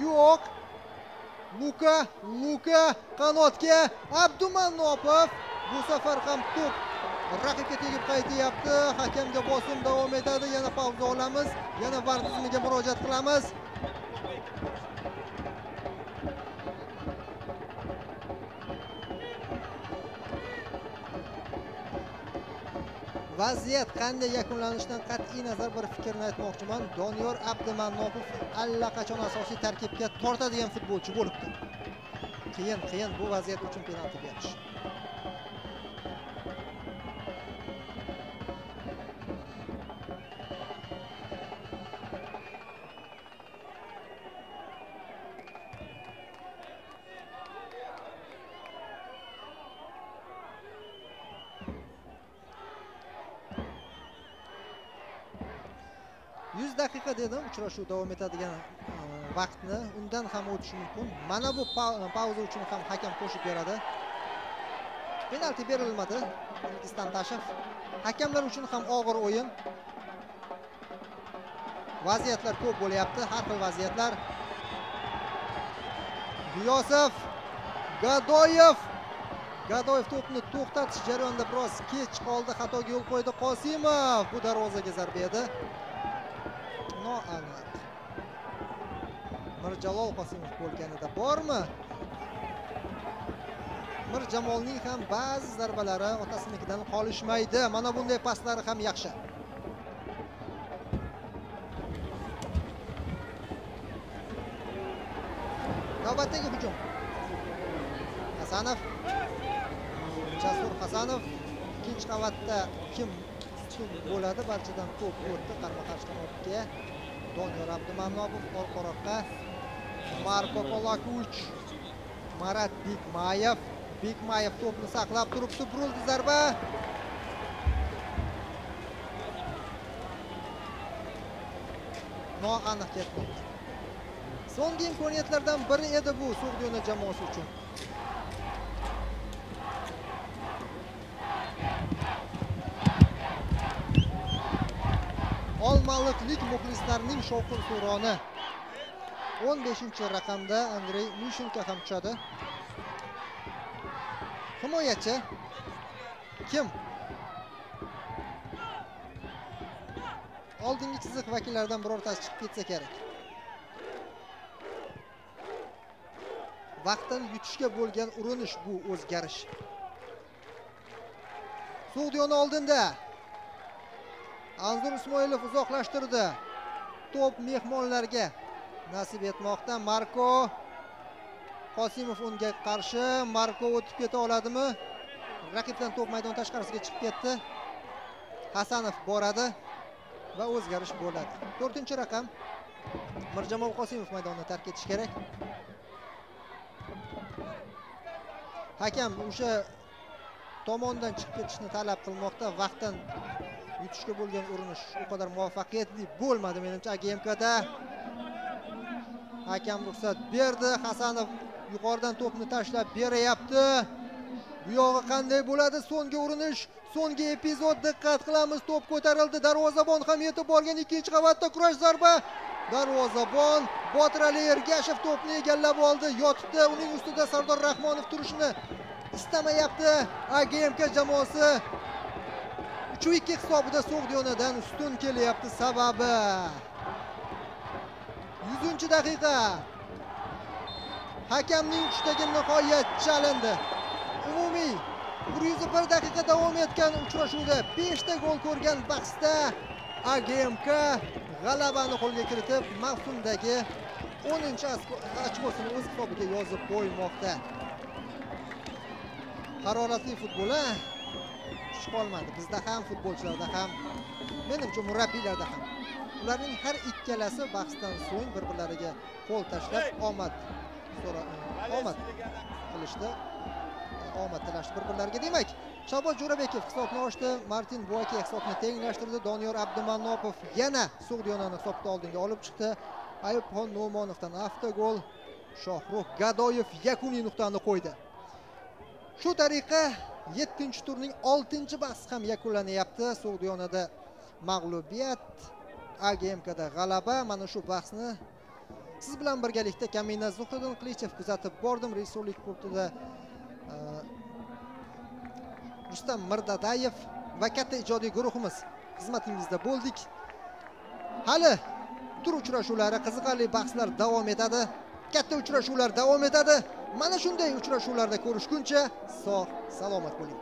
yo'q luka luka qanotga abdumanopov bu safar ham to'p raqibga tegib qaytyapti hakamga bosim davom etadi. Yana pauza olamiz. Yana var tizimiga murojaat qilamiz. Vaziyat qanday yakunlanishidan qat'iy nazar bir fikrni aytmoqchiman. Doniyor abdumannopov allaqachon asosiy tarkibga tortadigan futbolchi bo'libdi. Qiyin qiyin bu vaziyat uchun penalti berish yuz daqiqa dedim uchrashuv davom etadigan e, vaqtni. Undan ham o'tishi mumkin. Mana bu e, pauza uchun ham hakam qo'shib beradi. Penalti berilmadi ilgiston tashev hakamlar uchun ham og'ir o'yin. Vaziyatlar ko'p bo'lyapti har xil vaziyatlar. G'iyosov gadoyev. Gadoyev to'pni to'xtatish jarayonida biroz kech qoldi xatoga yo'l qo'ydi. Qosimov bu darvozaga zarba edi. Noaniq mirjalol qosimov bo'lganida bormi? Mirjamolning ham ba'zi zarbalari otasinikidan qolishmaydi. Mana bunday paslari ham yaxshi. Navbatdagi hujum. Hasanov. Jasur hasanov. Ikkinchi qavatda kim ustun bo'ladi? Barchadan ko'p o'tdi. Qarama qarshi qanotga doniyor abdumannobov orqaroqqa marko polakuch marat Bigmayev, Bigmayev to'pni saqlab turibdi burildi zarba. Noaniq ketmoqda so'nggi imkoniyatlardan biri edi bu sug'diyona jamoasi uchun. Olmaliqlik muxlislarning shovqin suroni. 15 raqamda andrey mushinka ham tushadi himoyachi kim? Oldingi chiziq vakillaridan birortasi chiqib ketsa kerak. Vaqtini yutishga bo'lgan urinish bu o'zgarish. Sug'diyona oldinda. Anzur ismoilov uzoqlashtirdi. To'p mehmonlarga nasib etmoqda. Marko qosimov unga qarshi. Marko o'tib keta oladimi? Raqibdan to'p maydon tashqarisiga chiqib ketdi. Hasanov boradi va o'zgarish bo'ladi. To'rtinchi raqam. Mirjamol qosimov maydonni tark etishi kerak. Hakam o'sha tomondan chiqib ketishni talab qilmoqda. Vaqtdan yutishga bo'lgan urinish u qadar muvaffaqiyatli bo'lmadi menimcha. Agmkda hakam ruxsat berdi. Hasanov yuqoridan to'pni tashlab beryapti bu yog'i qanday bo'ladi? So'nggi urinish so'nggi epizod. Diqqat qilamiz to'p ko'tarildi. Darvozabon ham yetib borgan ikkinchi qavatda kurash zarba. Darvozabon botirali ergashev to'pni egallab oldi. Yotibdi. Uning ustida sardor rahmonov turishni istamayapti. Agmk jamoasi uch ikki hisobida so'g'diyonadan ustun kelyapti sababi yuzunchi daqiqa hakamning uchdagi nihoyat chalindi umumiy bir yuz bir daqiqa davom etgan uchrashuvda beshta gol ko'rgan bahsda agmk g'alabani qo'lga kiritib mavsumdagi o'ninchi ochkosini o'z hisobiga yozib qo'ymoqda. Haroratli futbol kuch qolmadi. Bizda ham futbolchilarda ham menimcha murabbiylarda ham. Ularning har ikkalasi bahsdan so'ng bir birlariga qo'l tashlab omad omad qilishdi. Omad tilashdi bir birlariga demak shahboz jo'rabekov hisobni ochdi martin buake hisobni tenglashtirdi doniyor abdumanopov yana sug'diyonani hisobda oldinga olib chiqdi. Ayubxon no'monovdan avtogol shohrux gadoyev yakuniy nuqtani qo'ydi shu tariqa yettinchi turning oltinchi bahsi ham yakunlanyapti. Sug'diyonada mag'lubiyat agmkda g'alaba. Mana shu bahsni siz bilan birgalikda kamina zuhriddin qilichev kuzatib bordim. Rejissyorlik pultida e, rustam mirdadayev va katta ijodiy guruhimiz xizmatingizda bo'ldik. Hali tur uchrashuvlari qiziqarli bahslar davom etadi. Katta uchrashuvlar davom etadi. Mana shunday uchrashuvlarda ko'rishguncha sog' salomat bo'ling.